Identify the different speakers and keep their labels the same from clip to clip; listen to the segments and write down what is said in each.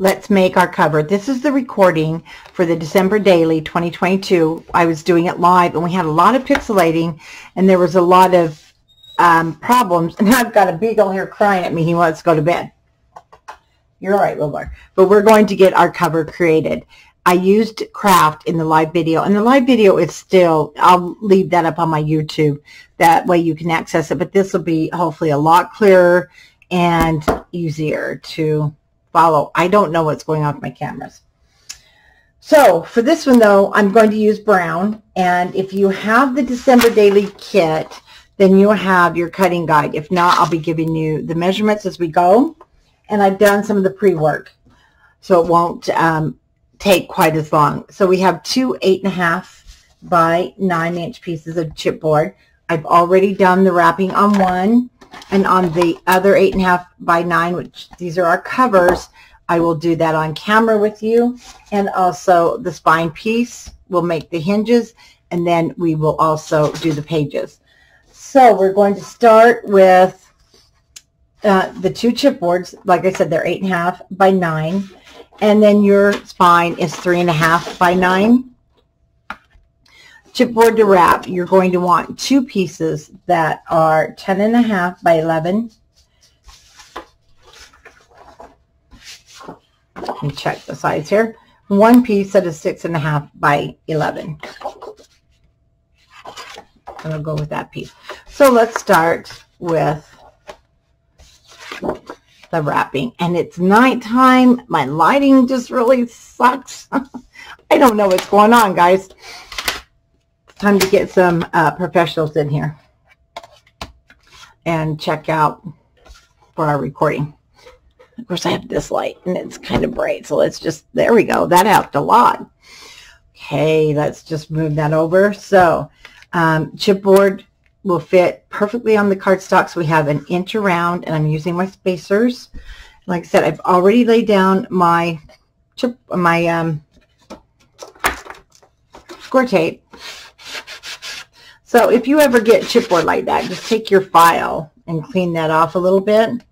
Speaker 1: let's make our cover. This is the recording for the December Daily 2022. I was doing it live and we had a lot of pixelating and there was a lot of um, problems. And I've got a beagle here crying at me. He wants to go to bed. You're all right, Wilbur. But we're going to get our cover created. I used kraft in the live video and the live video is still, I'll leave that up on my YouTube. That way you can access it. But this will be hopefully a lot clearer and easier to follow. I don't know what's going on with my cameras. So for this one though, I'm going to use brown. And if you have the December Daily Kit, then you'll have your cutting guide. If not, I'll be giving you the measurements as we go. And I've done some of the pre-work, so it won't um, take quite as long. So we have two eight and a half by nine inch pieces of chipboard. I've already done the wrapping on one and on the other eight and a half by nine, which these are our covers, I will do that on camera with you. And also the spine piece will make the hinges and then we will also do the pages. So we're going to start with uh, the two chipboards. Like I said, they're eight and a half by nine. And then your spine is three and a half by nine chipboard to wrap, you're going to want two pieces that are 10 and a half by 11. Let me check the size here. One piece that is six and a half by 11. And I'll go with that piece. So let's start with the wrapping. And it's nighttime. My lighting just really sucks. I don't know what's going on, guys time to get some uh, professionals in here and check out for our recording. Of course, I have this light and it's kind of bright. So let's just, there we go. That helped a lot. Okay, let's just move that over. So um, chipboard will fit perfectly on the cardstock. So we have an inch around and I'm using my spacers. Like I said, I've already laid down my chip, my um, score tape so if you ever get chipboard like that, just take your file and clean that off a little bit.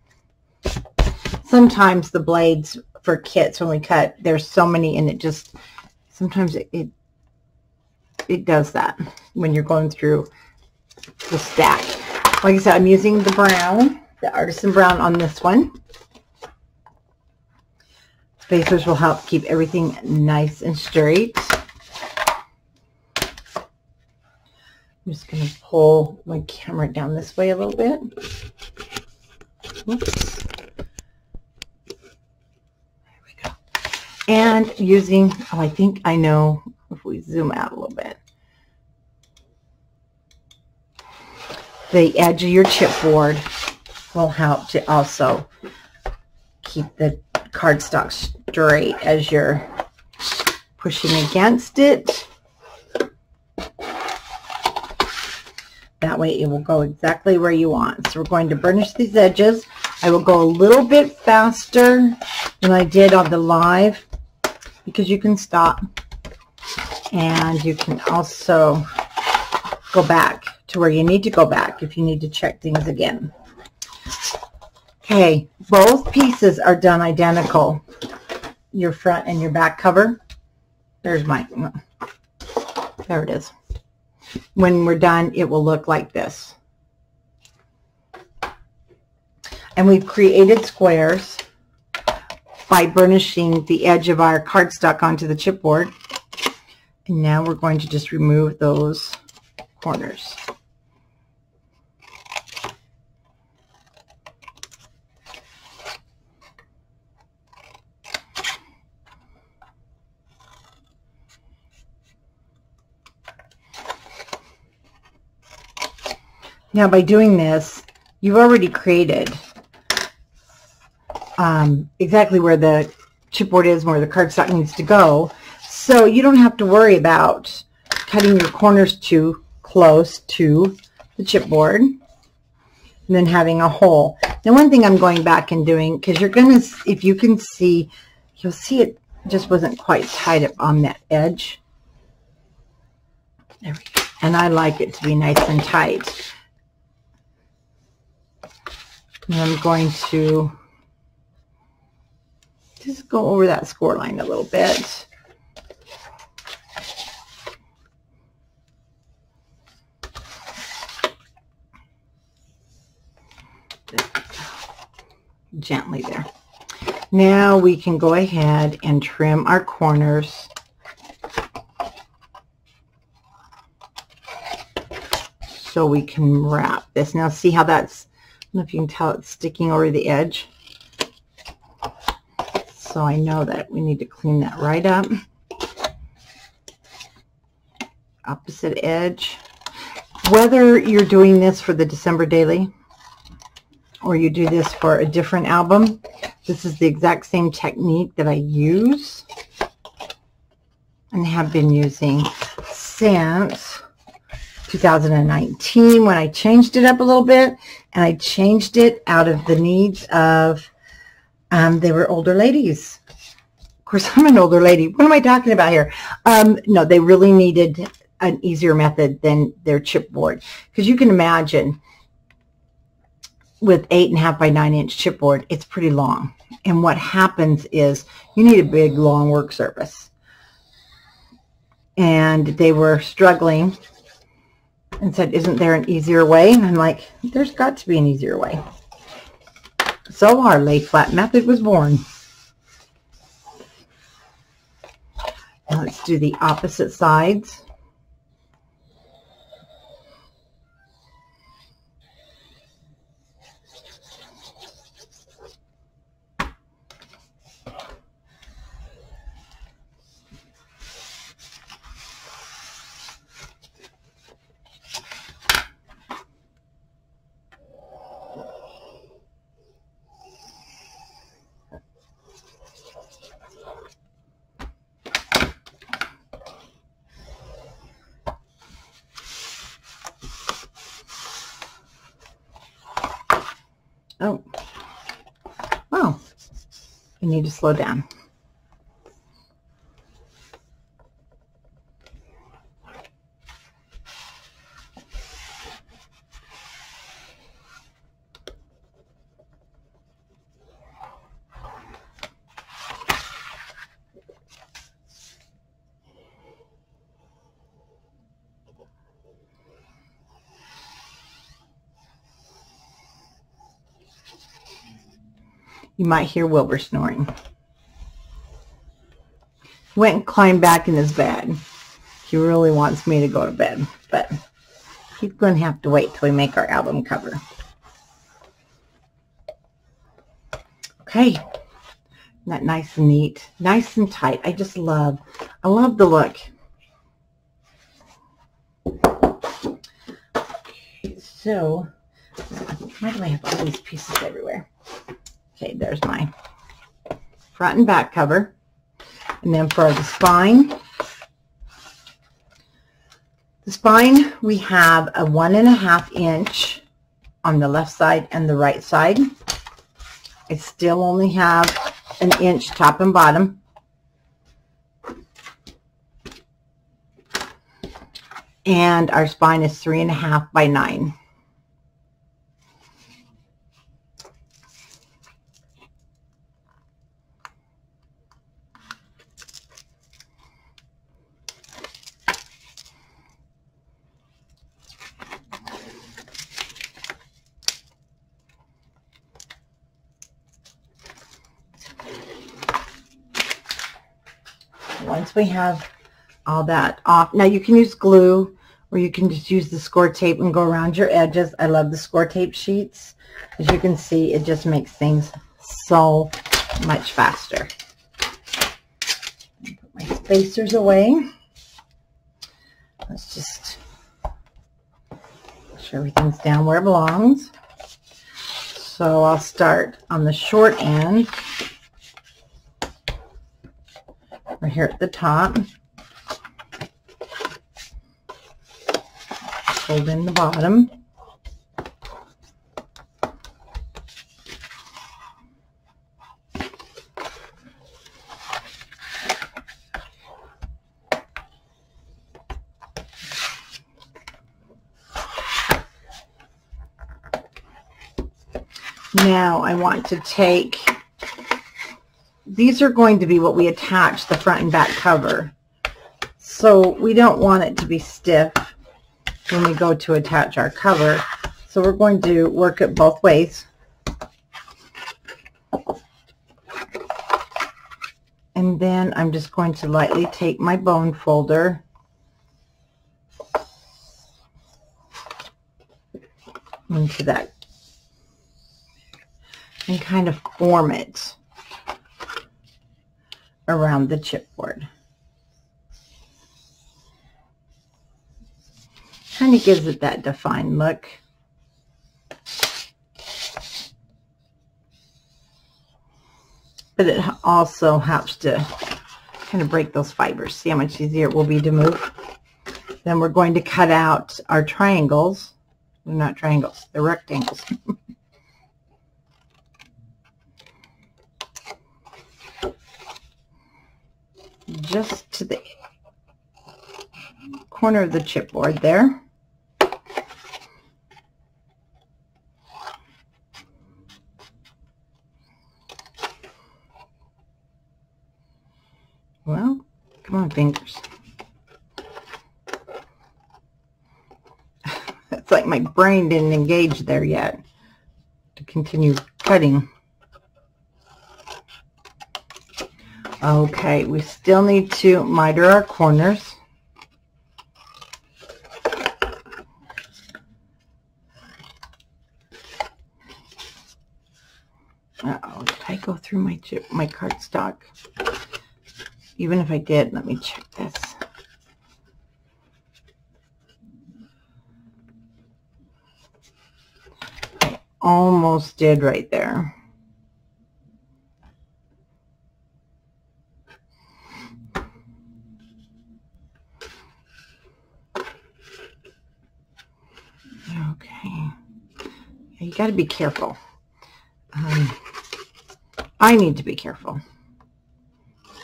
Speaker 1: Sometimes the blades for kits when we cut, there's so many and it just, sometimes it, it, it does that when you're going through the stack. Like I said, I'm using the brown, the artisan brown on this one. Spacers will help keep everything nice and straight. I'm just going to pull my camera down this way a little bit. Oops. There we go. And using, oh, I think I know if we zoom out a little bit. The edge of your chipboard will help to also keep the cardstock straight as you're pushing against it. That way it will go exactly where you want. So we're going to burnish these edges. I will go a little bit faster than I did on the live because you can stop and you can also go back to where you need to go back if you need to check things again. Okay, both pieces are done identical. Your front and your back cover. There's my, there it is when we're done, it will look like this. And we've created squares by burnishing the edge of our cardstock onto the chipboard. And now we're going to just remove those corners. Now by doing this, you've already created um, exactly where the chipboard is where the cardstock needs to go. So you don't have to worry about cutting your corners too close to the chipboard and then having a hole. Now one thing I'm going back and doing, because you're going to, if you can see, you'll see it just wasn't quite tied up on that edge. There we go. And I like it to be nice and tight. And I'm going to just go over that score line a little bit. Gently there. Now we can go ahead and trim our corners. So we can wrap this. Now see how that's, know if you can tell it's sticking over the edge. So I know that we need to clean that right up. Opposite edge. Whether you're doing this for the December Daily or you do this for a different album, this is the exact same technique that I use and have been using since 2019 when I changed it up a little bit and I changed it out of the needs of um, they were older ladies. Of course, I'm an older lady. What am I talking about here? Um, no, they really needed an easier method than their chipboard. Because you can imagine with eight and a half by nine inch chipboard, it's pretty long. And what happens is you need a big, long work surface. And they were struggling and said, isn't there an easier way? And I'm like, there's got to be an easier way. So our lay flat method was born. Now let's do the opposite sides. Oh. Oh. I need to slow down. Might hear Wilbur snoring. Went and climbed back in his bed. He really wants me to go to bed, but he's going to have to wait till we make our album cover. Okay. That nice and neat? Nice and tight. I just love, I love the look. So, why do I have all these pieces everywhere? Okay, there's my front and back cover. And then for the spine, the spine, we have a one and a half inch on the left side and the right side. I still only have an inch top and bottom. And our spine is three and a half by nine. once we have all that off, now you can use glue or you can just use the score tape and go around your edges. I love the score tape sheets. As you can see, it just makes things so much faster. Put my spacers away. Let's just make sure everything's down where it belongs. So I'll start on the short end right here at the top. Fold in the bottom. Now I want to take these are going to be what we attach the front and back cover. So we don't want it to be stiff when we go to attach our cover. So we're going to work it both ways. And then I'm just going to lightly take my bone folder into that and kind of form it around the chipboard. Kind of gives it that defined look. But it also helps to kind of break those fibers. See how much easier it will be to move. Then we're going to cut out our triangles. They're not triangles, they're rectangles. Just to the corner of the chipboard there. Well, come on, fingers. it's like my brain didn't engage there yet to continue cutting. Okay, we still need to miter our corners. Uh-oh, did I go through my my cardstock? Even if I did, let me check this. I almost did right there. Okay. You got to be careful. Um, I need to be careful.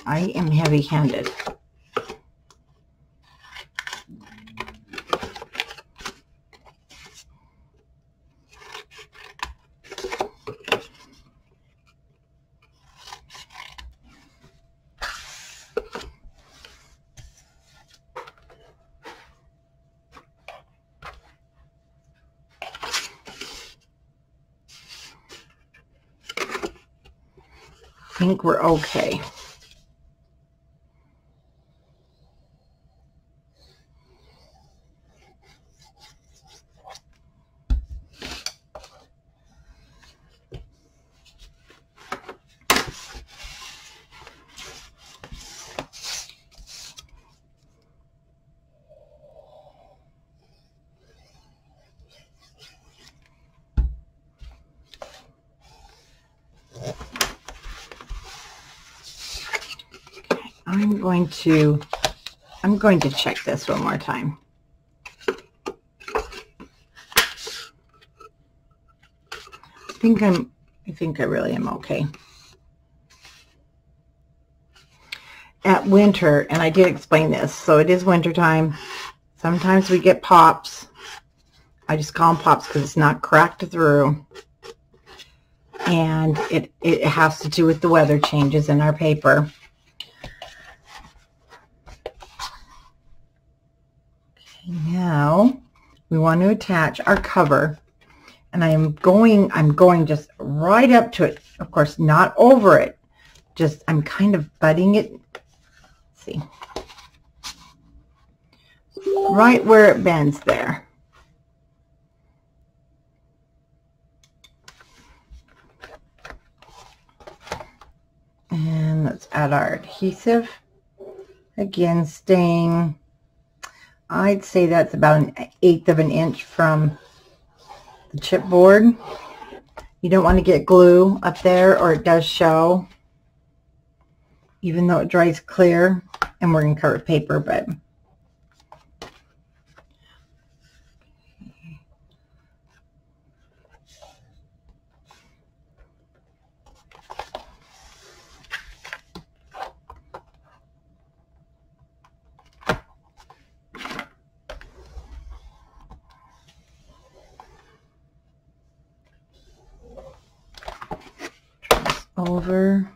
Speaker 1: I am heavy-handed. Think we're okay. I'm going to, I'm going to check this one more time. I think I'm, I think I really am okay. At winter, and I did explain this, so it is winter time. Sometimes we get pops. I just call them pops because it's not cracked through. And it, it has to do with the weather changes in our paper. Now we want to attach our cover and I am going, I'm going just right up to it. Of course, not over it. Just, I'm kind of butting it. Let's see. Right where it bends there. And let's add our adhesive. Again, staying I'd say that's about an eighth of an inch from the chipboard. You don't want to get glue up there or it does show, even though it dries clear. And we're going to cover paper, but over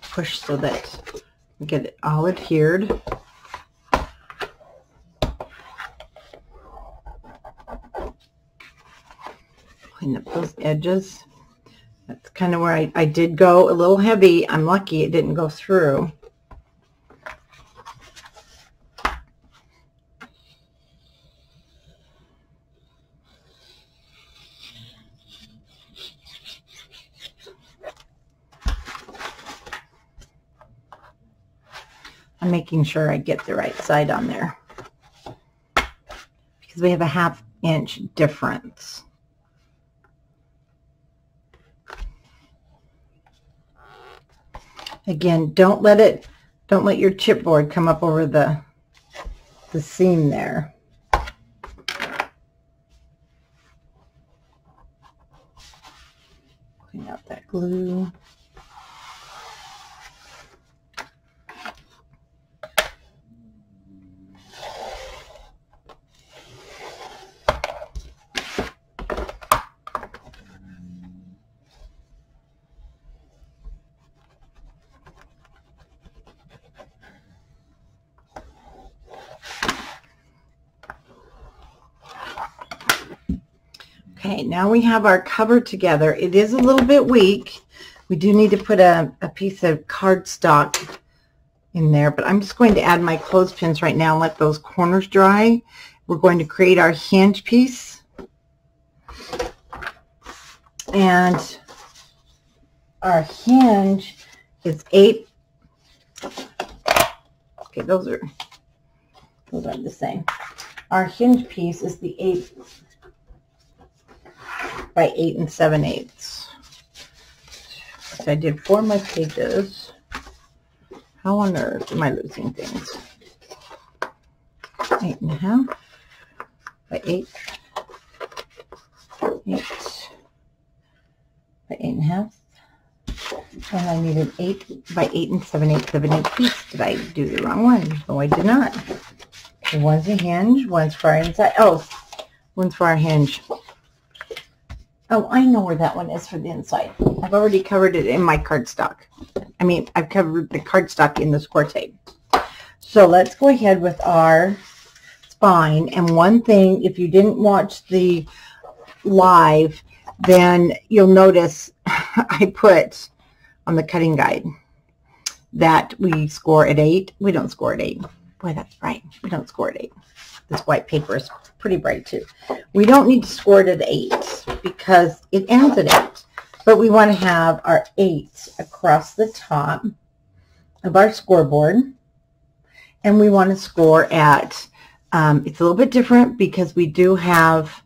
Speaker 1: push so that we get it all adhered. Clean up those edges. That's kind of where I, I did go a little heavy. I'm lucky it didn't go through. I'm making sure I get the right side on there because we have a half inch difference. Again, don't let it, don't let your chipboard come up over the, the seam there. Clean out that glue. Okay, now we have our cover together. It is a little bit weak. We do need to put a, a piece of cardstock in there, but I'm just going to add my clothespins right now and let those corners dry. We're going to create our hinge piece. And our hinge is eight. Okay, those are those are the same. Our hinge piece is the eight by 8 and 7 eighths. So I did four of my pages. How on earth am I losing things? Eight and a half by eight, eight by eight and a half. And I need an eight by eight and seven eighths of an eight piece. Did I do the wrong one? No, I did not. One's a hinge, one's for our inside. Oh, one's for our hinge. Oh, I know where that one is for the inside. I've already covered it in my cardstock. I mean, I've covered the cardstock in the score tape. So let's go ahead with our spine. And one thing, if you didn't watch the live, then you'll notice I put on the cutting guide that we score at 8. We don't score at 8. Boy, that's right. We don't score at 8. This white paper is pretty bright too. We don't need to score it at 8 because it ends at 8. But we want to have our 8 across the top of our scoreboard. And we want to score at, um, it's a little bit different because we do have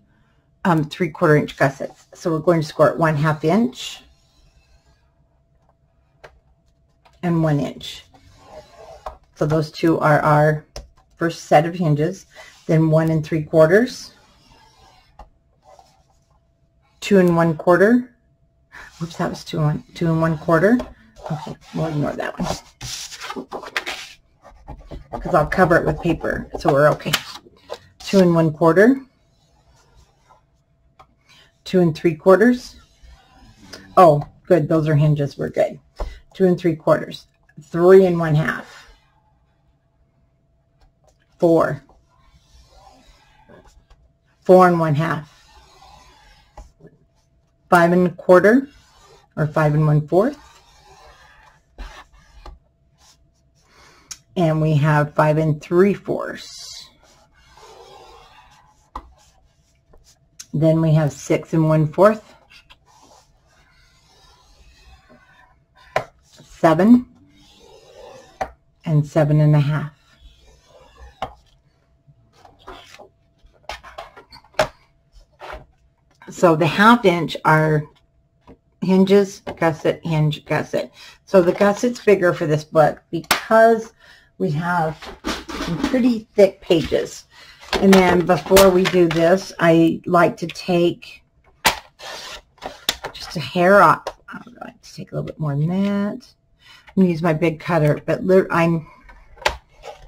Speaker 1: um, three quarter inch gussets. So we're going to score at one half inch and one inch. So those two are our first set of hinges then one and three quarters, two and one quarter. Oops, that was two and, two and one quarter. Okay, we'll ignore that one. Because I'll cover it with paper, so we're okay. Two and one quarter, two and three quarters. Oh, good, those are hinges, we're good. Two and three quarters, three and one half, four, four and one half, five and a quarter, or five and one fourth, and we have five and three fourths. Then we have six and one fourth, seven, and seven and a half. So the half inch are hinges, gusset, hinge, gusset. So the gusset's bigger for this book because we have some pretty thick pages. And then before we do this, I like to take just a hair off. I like to take a little bit more than that. I'm going to use my big cutter, but I'm,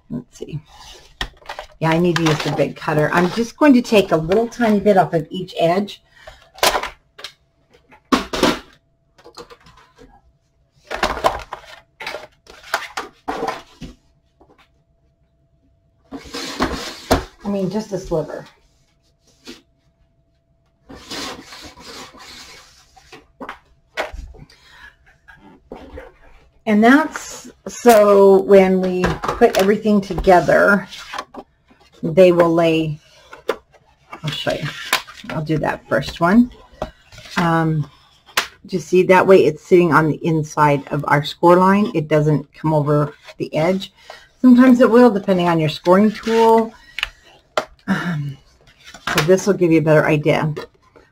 Speaker 1: let's see. Yeah, I need to use the big cutter. I'm just going to take a little tiny bit off of each edge a sliver. And that's so when we put everything together, they will lay, I'll show you. I'll do that first one. Um, just see that way it's sitting on the inside of our score line. It doesn't come over the edge. Sometimes it will depending on your scoring tool. Um, so this will give you a better idea.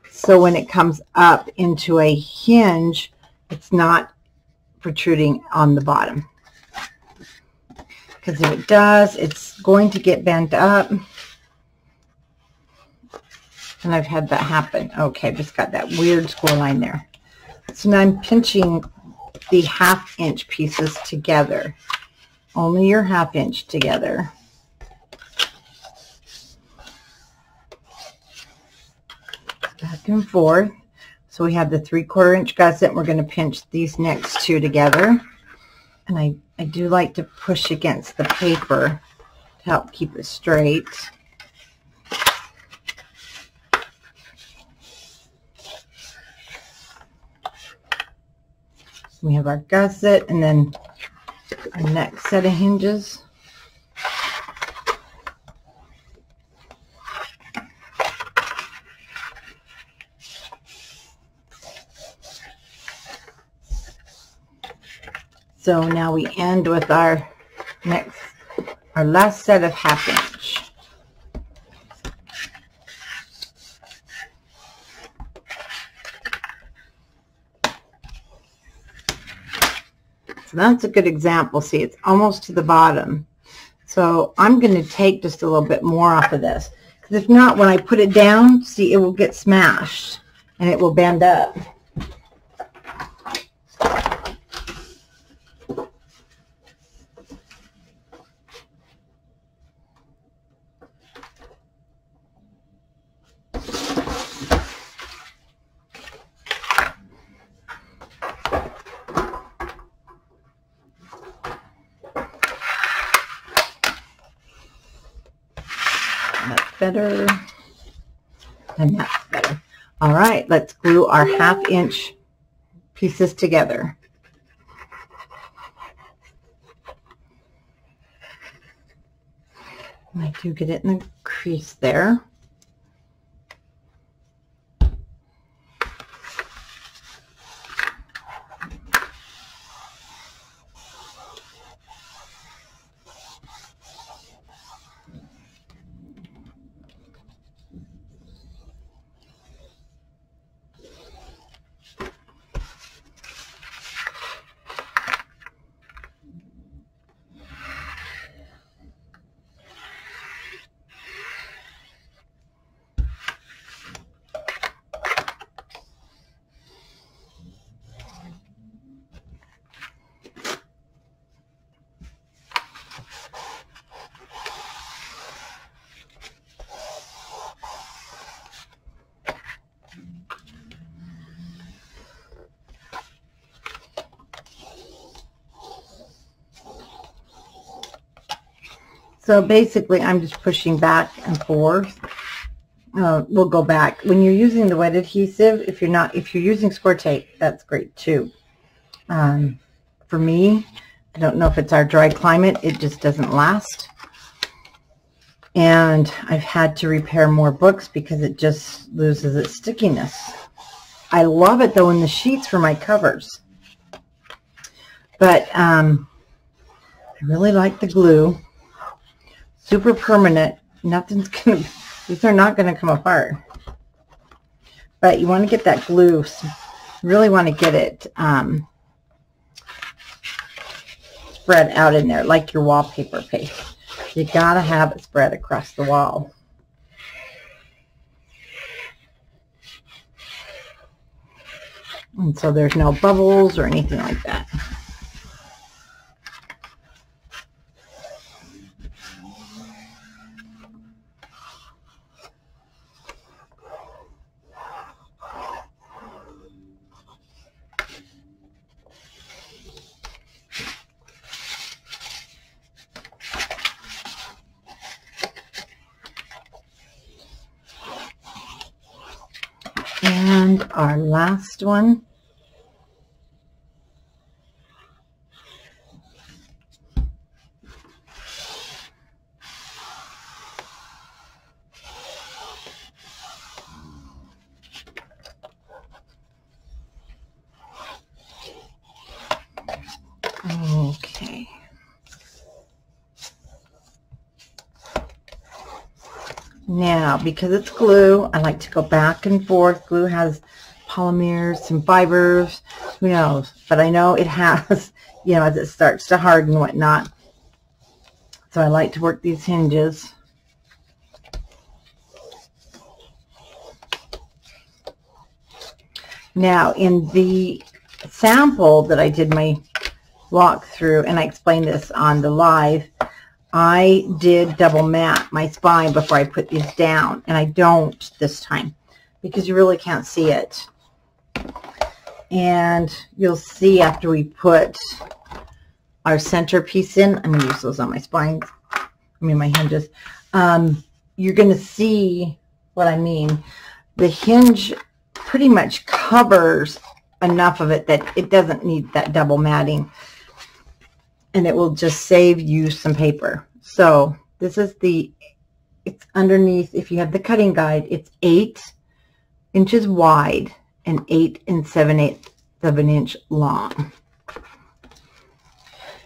Speaker 1: So when it comes up into a hinge, it's not protruding on the bottom. Because if it does, it's going to get bent up. And I've had that happen. Okay, just got that weird score line there. So now I'm pinching the half inch pieces together. Only your half inch together. Back and forth. So we have the three quarter inch gusset. We're going to pinch these next two together. And I, I do like to push against the paper to help keep it straight. We have our gusset and then our next set of hinges. So now we end with our next, our last set of half inch. So that's a good example. See, it's almost to the bottom. So I'm going to take just a little bit more off of this. Because if not, when I put it down, see, it will get smashed and it will bend up. Better. And that's better. All right, let's glue our half inch pieces together. I do get it in the crease there. So basically, I'm just pushing back and forth. Uh, we'll go back. When you're using the wet adhesive, if you're not, if you're using score tape, that's great too. Um, for me, I don't know if it's our dry climate, it just doesn't last. And I've had to repair more books because it just loses its stickiness. I love it though in the sheets for my covers. But um, I really like the glue super permanent. Nothing's going to, these are not going to come apart. But you want to get that glue, really want to get it um, spread out in there like your wallpaper paste. You got to have it spread across the wall. And so there's no bubbles or anything like that. Our last one. Okay. Because it's glue, I like to go back and forth. Glue has polymers, some fibers, who knows? But I know it has, you know, as it starts to harden and whatnot. So I like to work these hinges. Now, in the sample that I did my walkthrough, and I explained this on the live, I did double mat my spine before I put these down, and I don't this time because you really can't see it. And you'll see after we put our centerpiece in, I'm going to use those on my spine, I mean my hinges, um, you're going to see what I mean. The hinge pretty much covers enough of it that it doesn't need that double matting and it will just save you some paper. So this is the, it's underneath, if you have the cutting guide, it's eight inches wide and eight and seven eighths of an inch long.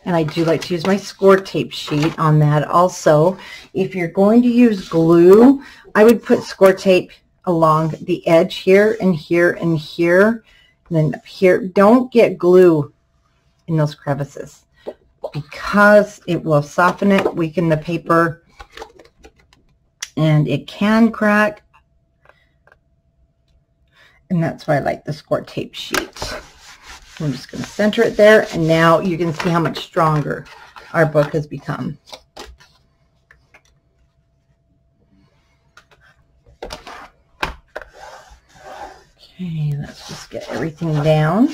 Speaker 1: And I do like to use my score tape sheet on that also. If you're going to use glue, I would put score tape along the edge here and here and here. And then up here, don't get glue in those crevices because it will soften it, weaken the paper, and it can crack. And that's why I like the score tape sheet. I'm just going to center it there, and now you can see how much stronger our book has become. Okay, let's just get everything down.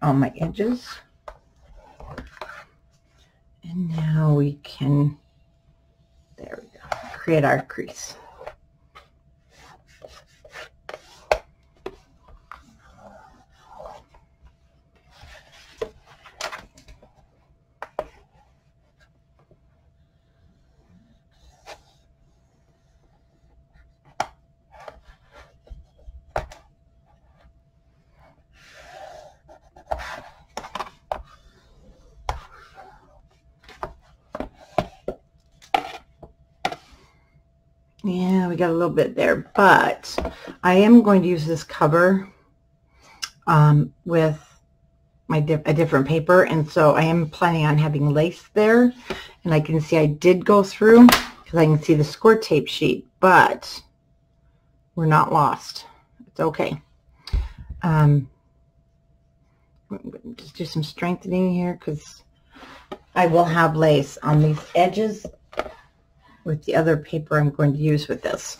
Speaker 1: On my edges. And now we can, there we go, create our crease. Yeah, we got a little bit there, but I am going to use this cover um, with my di a different paper, and so I am planning on having lace there, and I can see I did go through because I can see the score tape sheet, but we're not lost. It's okay. Um, just do some strengthening here because I will have lace on these edges with the other paper I'm going to use with this.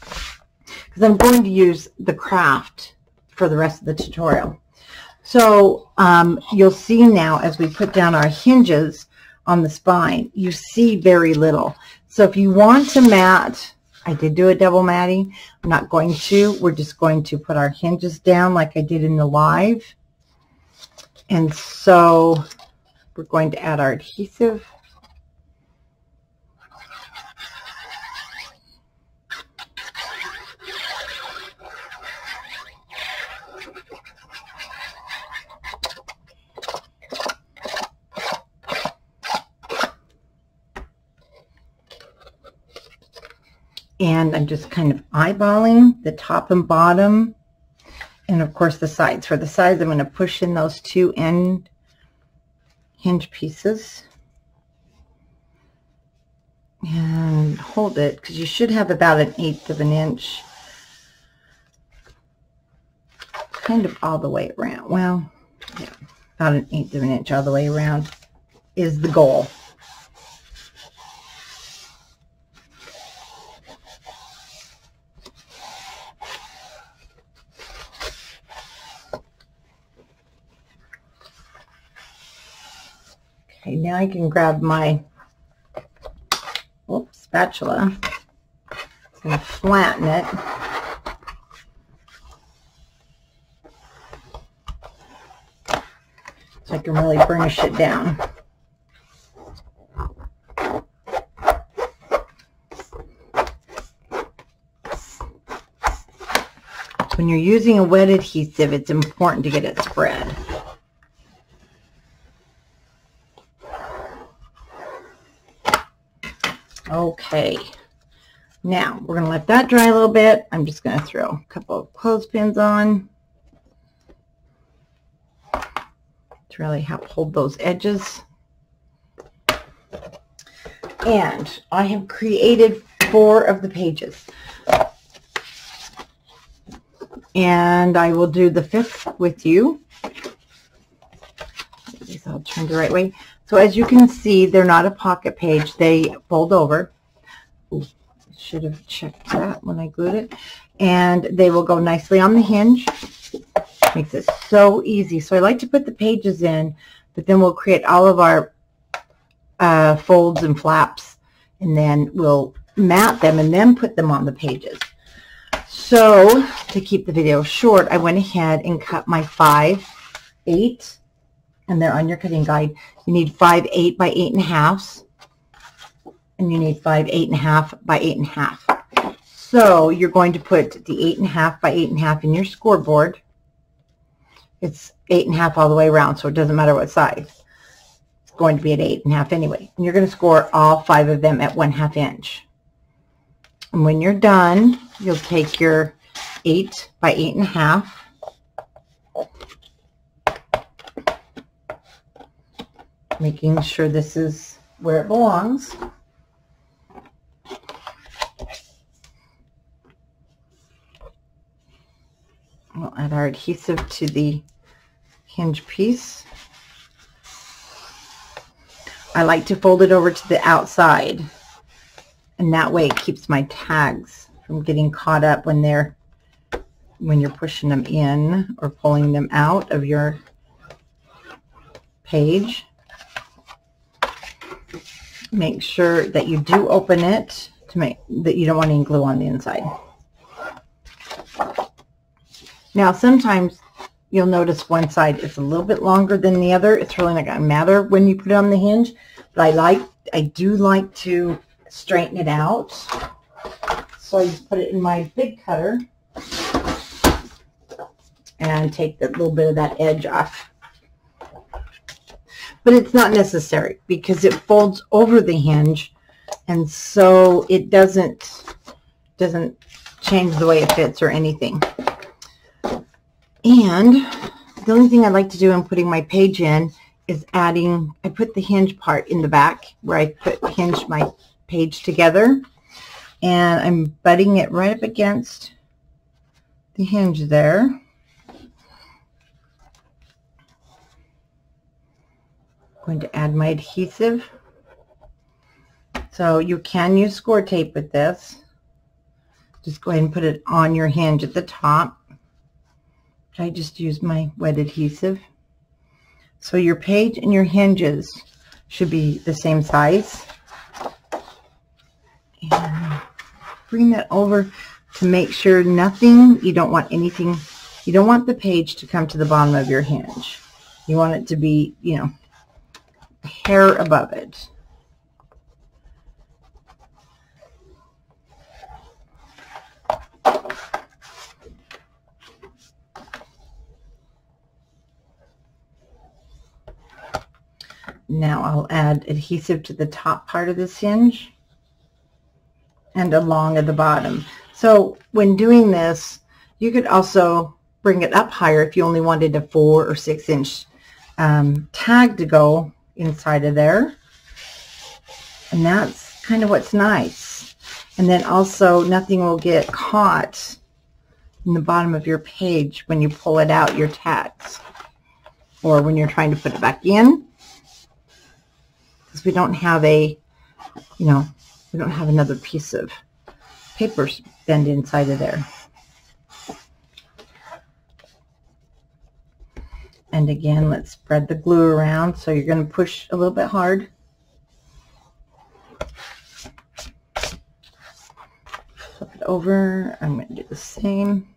Speaker 1: Because I'm going to use the kraft for the rest of the tutorial. So um, you'll see now as we put down our hinges on the spine, you see very little. So if you want to mat, I did do a double matting. I'm not going to. We're just going to put our hinges down like I did in the live. And so we're going to add our adhesive. And I'm just kind of eyeballing the top and bottom and of course the sides. For the sides I'm going to push in those two end hinge pieces and hold it because you should have about an eighth of an inch kind of all the way around. Well, yeah, about an eighth of an inch all the way around is the goal. Okay, now I can grab my oops, spatula. To flatten it. So I can really burnish it down. When you're using a wet adhesive, it's important to get it spread. Okay. Now, we're going to let that dry a little bit. I'm just going to throw a couple of clothespins on to really help hold those edges. And I have created four of the pages. And I will do the fifth with you. These all turned the right way. So as you can see, they're not a pocket page. They fold over. Should have checked that when I glued it. And they will go nicely on the hinge. Makes it so easy. So I like to put the pages in, but then we'll create all of our uh, folds and flaps, and then we'll mat them and then put them on the pages. So to keep the video short, I went ahead and cut my five, eight, and they're on your cutting guide. You need five eight by eight and a half, and you need five eight and a half by eight and a half. So you're going to put the eight and a half by eight and a half in your scoreboard. It's eight and a half all the way around, so it doesn't matter what size. It's going to be at eight and a half anyway. And you're going to score all five of them at one half inch. And when you're done, you'll take your eight by eight and a half making sure this is where it belongs. We'll add our adhesive to the hinge piece. I like to fold it over to the outside and that way it keeps my tags from getting caught up when they're when you're pushing them in or pulling them out of your page make sure that you do open it to make that you don't want any glue on the inside. Now sometimes you'll notice one side is a little bit longer than the other. It's really not going to matter when you put it on the hinge, but I like, I do like to straighten it out. So I just put it in my big cutter and take a little bit of that edge off but it's not necessary because it folds over the hinge and so it doesn't doesn't change the way it fits or anything. And the only thing I like to do in putting my page in is adding, I put the hinge part in the back where I put hinge my page together and I'm butting it right up against the hinge there. I'm going to add my adhesive. So you can use score tape with this. Just go ahead and put it on your hinge at the top. I just use my wet adhesive. So your page and your hinges should be the same size. And bring that over to make sure nothing, you don't want anything, you don't want the page to come to the bottom of your hinge. You want it to be, you know, hair above it. Now I'll add adhesive to the top part of this hinge and along at the bottom. So when doing this, you could also bring it up higher if you only wanted a four or six inch um, tag to go inside of there. And that's kind of what's nice. And then also nothing will get caught in the bottom of your page when you pull it out, your tags. Or when you're trying to put it back in. Because we don't have a, you know, we don't have another piece of paper bend inside of there. And again, let's spread the glue around. So you're going to push a little bit hard. Flip it over. I'm going to do the same.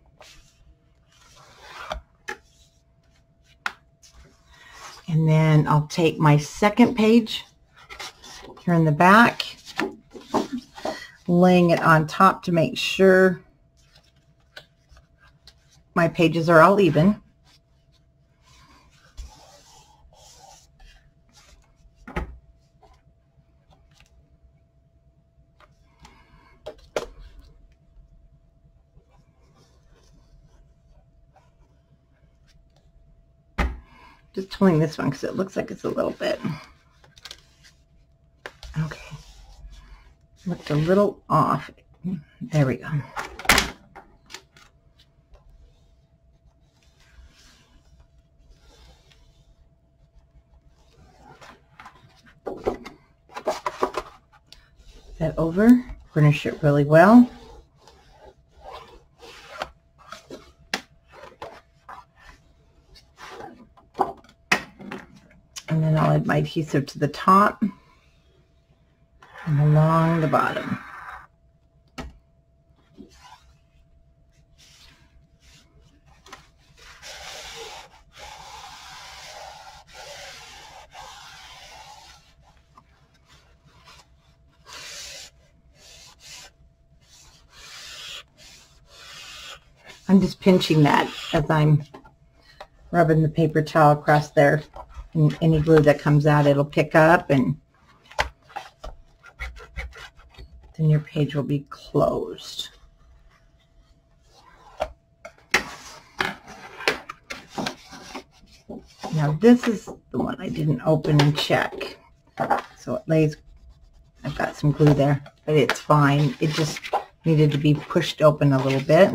Speaker 1: And then I'll take my second page here in the back, laying it on top to make sure my pages are all even. Just pulling this one because it looks like it's a little bit. Looked a little off. There we go. that over, burnish it really well. And then I'll add my adhesive to the top and along the bottom. I'm just pinching that as I'm rubbing the paper towel across there. And any glue that comes out, it'll pick up and then your page will be closed. Now this is the one I didn't open and check. So it lays, I've got some glue there, but it's fine. It just needed to be pushed open a little bit.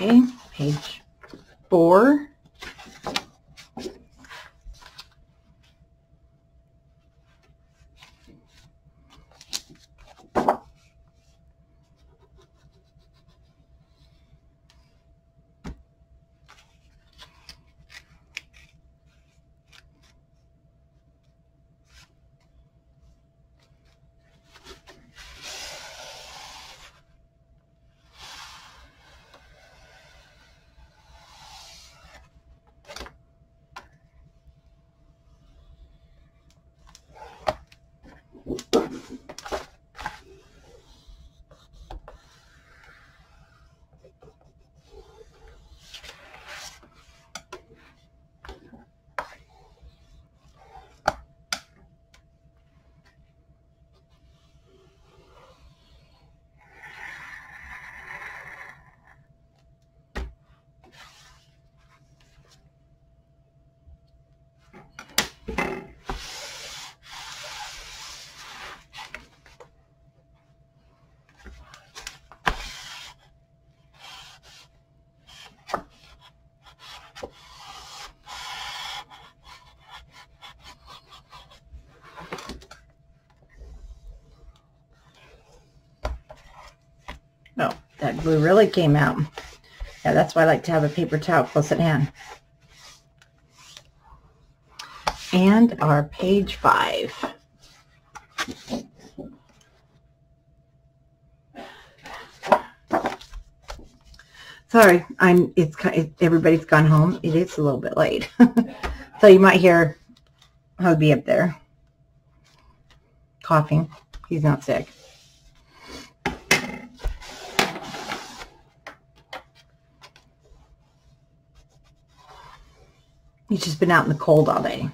Speaker 1: Okay, page glue really came out. Yeah, that's why I like to have a paper towel close at hand. And our page five. Sorry, I'm. It's it, everybody's gone home. It is a little bit late, so you might hear hubby up there coughing. He's not sick. He's just been out in the cold all day.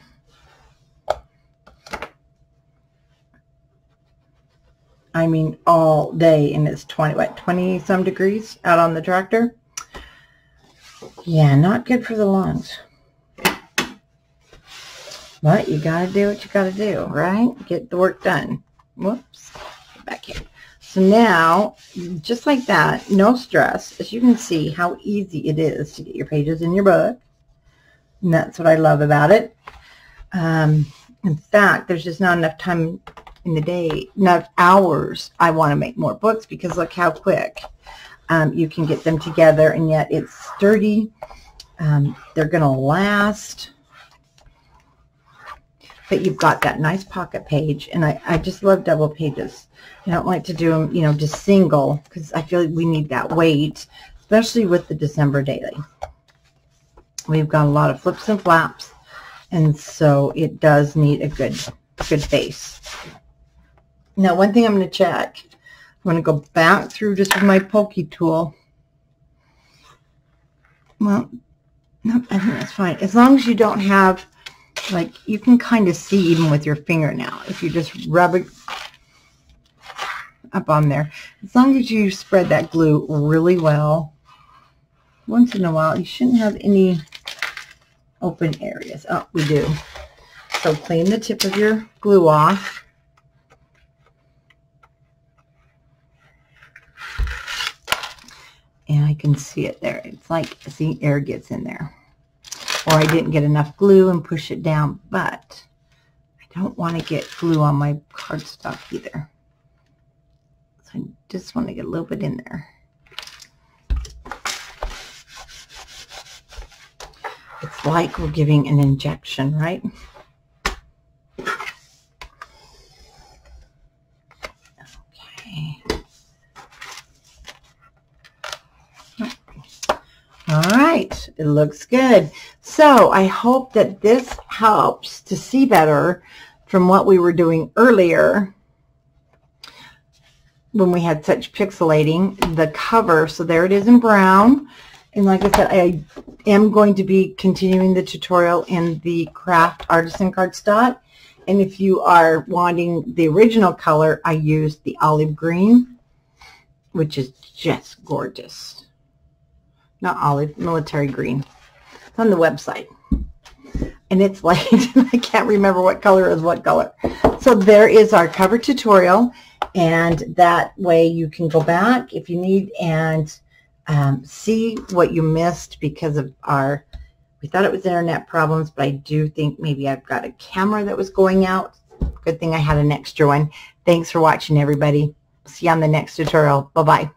Speaker 1: I mean, all day, and it's 20, what, 20 some degrees out on the tractor. Yeah, not good for the lungs. But you got to do what you got to do, right? Get the work done. Whoops. Back here. So now, just like that, no stress. As you can see how easy it is to get your pages in your book. And that's what I love about it. Um, in fact, there's just not enough time in the day, enough hours I want to make more books because look how quick um, you can get them together and yet it's sturdy. Um, they're going to last but you've got that nice pocket page. And I, I just love double pages. I don't like to do them, you know, just single because I feel like we need that weight, especially with the December Daily. We've got a lot of flips and flaps, and so it does need a good, good base. Now, one thing I'm going to check, I'm going to go back through just with my pokey tool. Well, no, I think that's fine. As long as you don't have like you can kind of see even with your finger now if you just rub it up on there as long as you spread that glue really well once in a while you shouldn't have any open areas. Oh we do. So clean the tip of your glue off. And I can see it there. It's like see air gets in there. Or I didn't get enough glue and push it down, but I don't want to get glue on my cardstock either. So I just want to get a little bit in there. It's like we're giving an injection, right? Okay. All right, it looks good. So I hope that this helps to see better from what we were doing earlier when we had such pixelating the cover. So there it is in brown. And like I said, I am going to be continuing the tutorial in the Kraft Artisan cardstock. And if you are wanting the original color, I used the olive green, which is just gorgeous not olive, military green. It's on the website. And it's light. I can't remember what color is what color. So there is our cover tutorial. And that way you can go back if you need and um, see what you missed because of our, we thought it was internet problems, but I do think maybe I've got a camera that was going out. Good thing I had an extra one. Thanks for watching, everybody. See you on the next tutorial. Bye-bye.